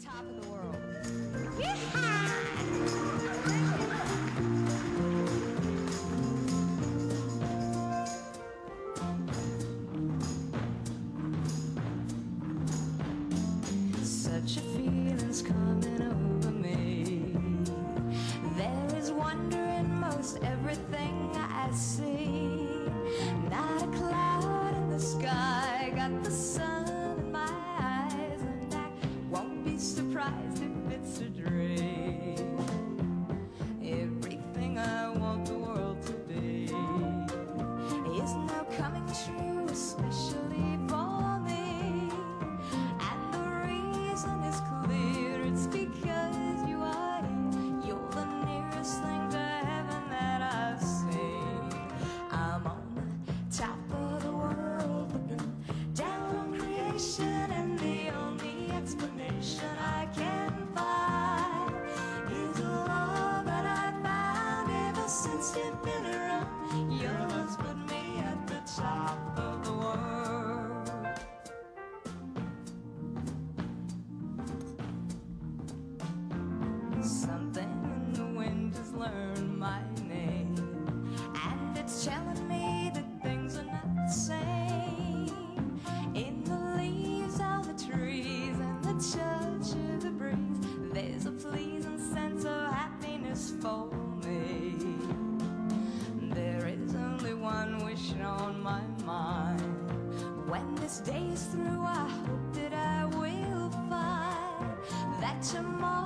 top of the world. surprised if it's a dream. Everything I want the world to be is now coming true, especially for me. And the reason is clear, it's because you are here. You're the nearest thing to heaven that I've seen. I'm on the top of the world, down on creation. Days through, I hope that I will find that tomorrow.